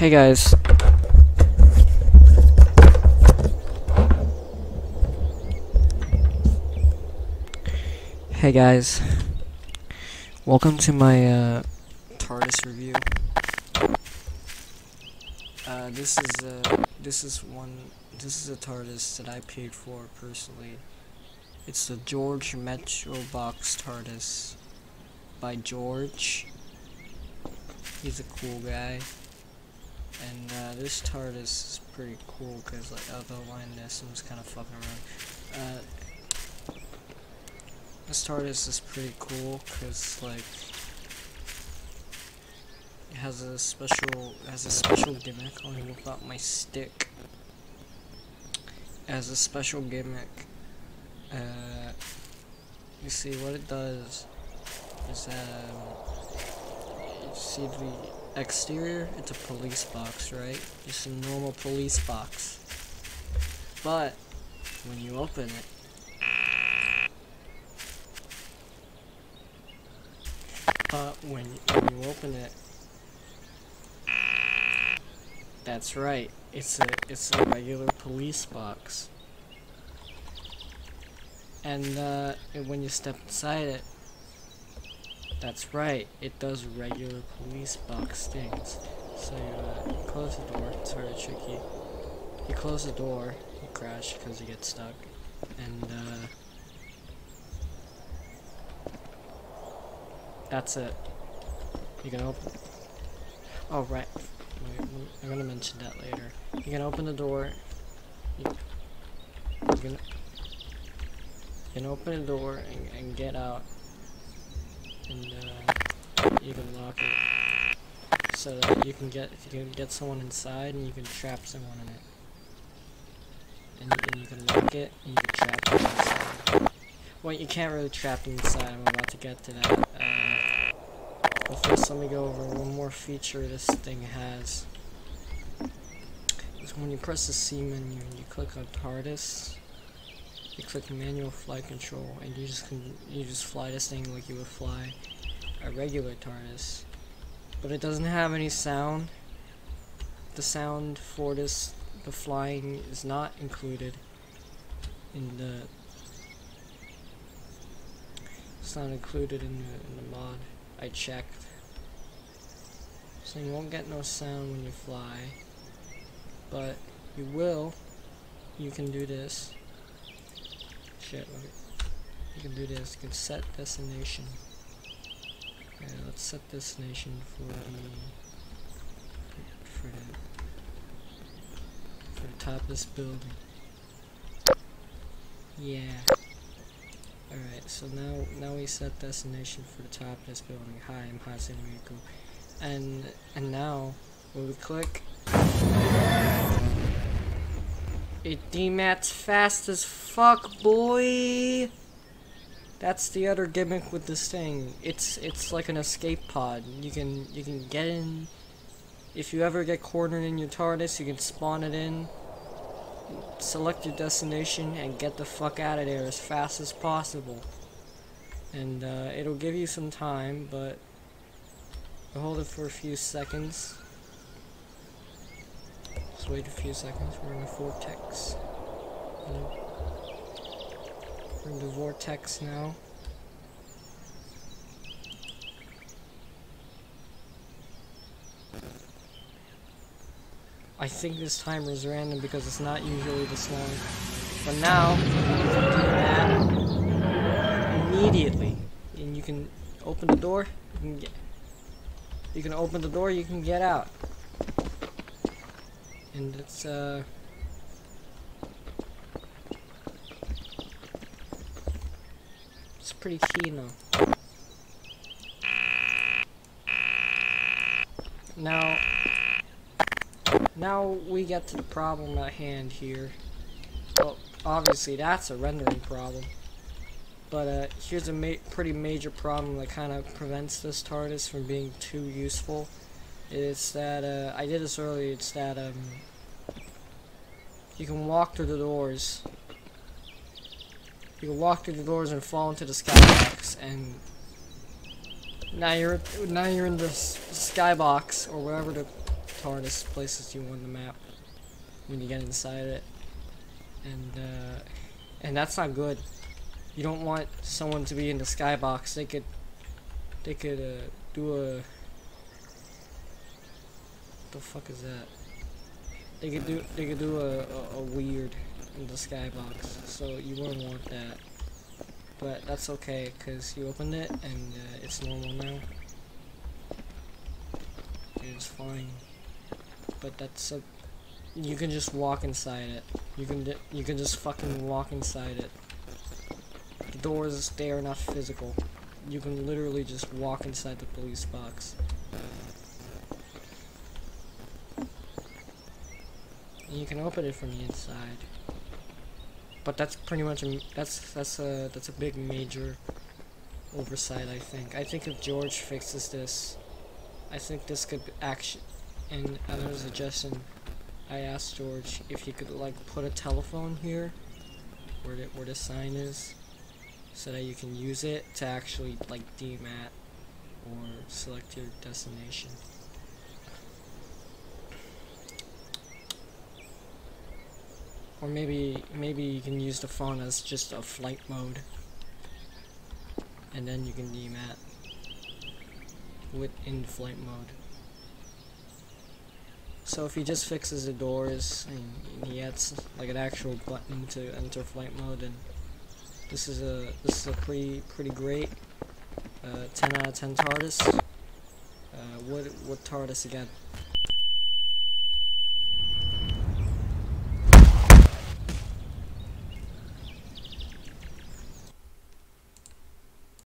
Hey guys. Hey guys. Welcome to my uh, TARDIS review. Uh, this is uh, this is one this is a TARDIS that I paid for personally. It's the JorJ Metro Box TARDIS by JorJ. He's a cool guy. And uh, this TARDIS is pretty cool because like outline this. I'm kind of fucking around. Uh, this TARDIS is pretty cool because like it has a special has a special gimmick. Let me whip out my stick. It has a special gimmick. Uh, you see what it does is um, you see the exterior. It's a police box, right? Just a normal police box. But when you open it, But when, when you open it, that's right. It's a it's a regular police box. And uh, and when you step inside it, that's right. It does regular police box things. So you, uh, close the door. It's very tricky. You close the door, you crash because you get stuck, and. Uh, That's it. You can open. Oh right. I'm gonna mention that later. You can open the door. You, you can. You can open the door and, and get out, uh, you can lock it so that you can get if you can get someone inside and you can trap someone in it. And, and you can lock it and you can trap them inside. Well, you can't really trap them inside. I'm about to get to that. Uh, but first, let me go over one more feature this thing has. Is when you press the C menu and you click on TARDIS, you click manual flight control, and you just can you just fly this thing like you would fly a regular TARDIS. But it doesn't have any sound. The sound for this, the flying, is not included in the. It's not included in the, in the mod. I checked. So you won't get no sound when you fly. But you will. You can do this. Shit, you can do this. You can set destination. Okay, let's set destination for the for the for the top of this building. Yeah. Alright, so now now we set destination for the top of this building. Hi, I'm Hasan Riku. And and now when we click it demats fast as fuck, boy. That's the other gimmick with this thing. It's it's like an escape pod. You can you can get in. If you ever get cornered in your TARDIS, you can spawn it in select your destination and get the fuck out of there as fast as possible. And uh, it'll give you some time, but hold it for a few seconds. Wait a few seconds. We're in the vortex. We're in the vortex now. I think this timer is random because it's not usually this long. But now, immediately, and you can open the door, you can get, you can open the door, you can get out. And it's, uh, it's pretty key now. Now, now we get to the problem at hand here. Well, obviously that's a rendering problem. But uh, here's a ma pretty major problem that kind of prevents this TARDIS from being too useful. It's that, uh, I did this earlier, it's that, um, you can walk through the doors. You can walk through the doors and fall into the skybox, and now you're now you're in the skybox or whatever the TARDIS places you on the map when you get inside it, and uh, and that's not good. You don't want someone to be in the skybox. They could they could uh, do a the fuck is that? They could do they could do a, a, a weird in the skybox, so you wouldn't want that. But that's okay, cause you opened it and uh, it's normal now. It's fine. But that's a you can just walk inside it. You can you can just fucking walk inside it. The doors they are not physical. You can literally just walk inside the police box. And you can open it from the inside. But that's pretty much a that's that's a that's a big major oversight. I think. I think if JorJ fixes this, I think this could actually. And another suggestion, I asked JorJ if he could like put a telephone here, where the, where the sign is, so that you can use it to actually like demat or select your destination. Or maybe maybe you can use the phone as just a flight mode. And then you can demat with in flight mode. So if he just fixes the doors and he adds like an actual button to enter flight mode then this is a this is a pretty pretty great uh, 10 out of 10 TARDIS. Uh, what what TARDIS again?